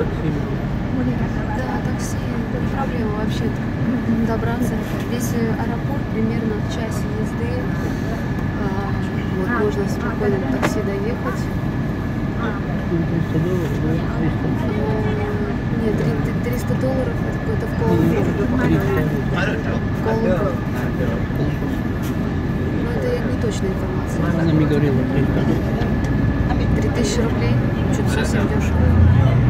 Да, такси не проблема вообще добраться. Здесь аэропорт примерно в часе езды. А, вот можно спокойно на такси доехать. Ну, нет, 300 долларов это какой-то в Колумбу. Но ну, это не точная информация. Она мне говорила 3000 рублей, что-то совсем дешево.